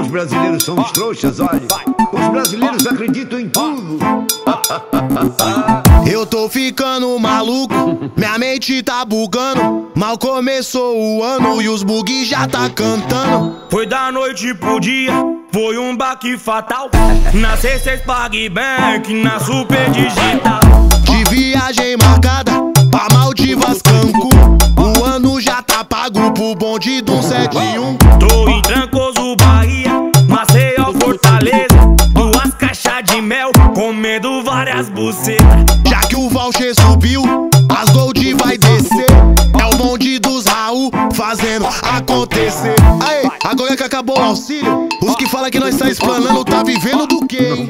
Os brasileiros são os trouxas, olha. Os brasileiros acreditam em tudo. Eu tô ficando maluco, minha mente tá bugando. Mal começou o ano e os bugs já tá cantando. Foi da noite pro dia, foi um baque fatal. Na C6 PagBank, na Super Digital. De viagem marcada pra Maldivas Cancún. O ano já tá pago pro bonde do 71. Tô várias bucetas. Já que o voucher subiu, as gold vai descer. É o bonde dos Raul fazendo acontecer. Aê, agora que acabou o auxílio, os que falam que nós tá explanando tá vivendo do quê, hein?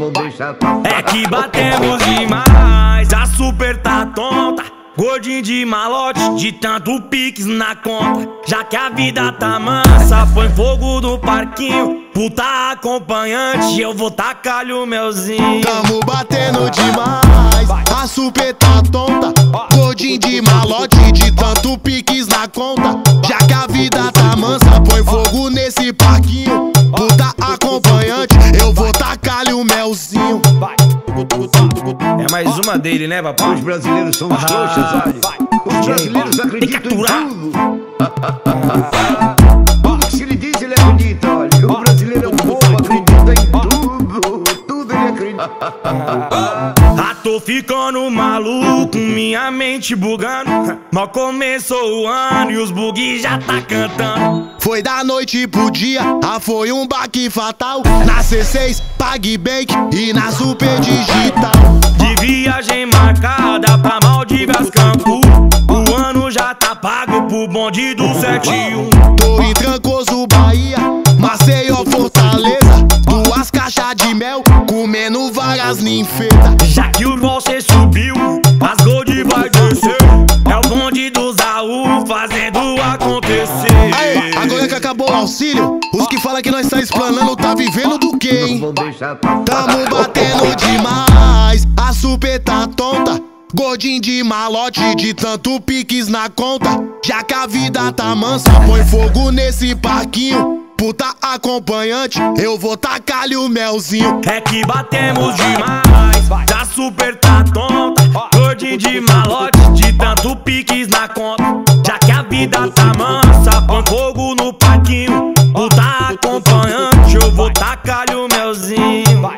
É que batemos demais, a super tá tonta. Gordinho de malote, de tanto piques na conta. Já que a vida tá mansa, põe fogo no parquinho. Puta acompanhante, eu vou tacar-lhe o melzinho. Tamo batendo demais, a super tá tonta. Gordinho de malote, de tanto piques na conta. Já que a vida tá mansa, põe fogo nesse parquinho. É mais uma dele, né, Os papai? brasileiros são os trouxas, olha. Os brasileiros acreditam em tudo. Tudo que se lhe diz, ele acredita, olha. O brasileiro é um povo, acredita em tudo. Tudo ele acredita. Tô ficando maluco, minha mente bugando. Mal começou o ano e os bugs já tá cantando. Foi da noite pro dia, ah, foi um baque fatal. Na C6, PagBank e na Super Digital. De viagem marcada pra Maldivas, Cancún. O ano já tá pago pro bonde do 71. Tô em Trancoso, que o você subiu, as gold vai descer. É o bonde dos Raul fazendo acontecer. Aê, agora que acabou o auxílio, os que falam que nós tá explanando tá vivendo do quê, Não hein? Tamo batendo demais, a super tá tonta. Gordinho de malote, de tanto piques na conta. Já que a vida tá mansa, põe fogo nesse parquinho puta acompanhante, eu vou tacar-lhe o melzinho. É que batemos demais, já tá super tá tonta. Gordinho de malote, de tanto piques na conta. Já que a vida tá mansa, põe fogo no paquinho. Puta acompanhante, eu vou tacar-lhe o melzinho. Vai.